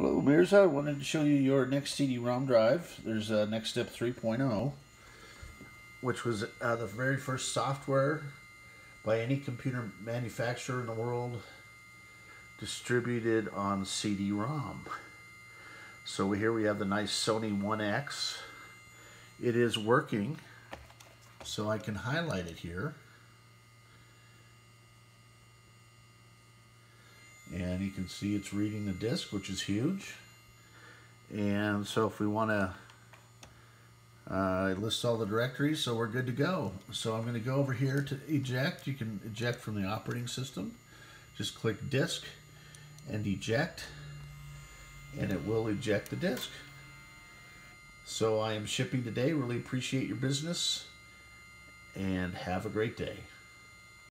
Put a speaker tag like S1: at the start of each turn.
S1: Hello, Mirza. I wanted to show you your NeXT CD-ROM drive. There's a NeXTstep 3.0, which was uh, the very first software by any computer manufacturer in the world distributed on CD-ROM. So here we have the nice Sony 1X. It is working, so I can highlight it here. And you can see it's reading the disk which is huge. And so if we want to uh, list all the directories so we're good to go. So I'm going to go over here to eject. You can eject from the operating system. Just click disk and eject and it will eject the disk so I am shipping today. Really appreciate your business and have a great day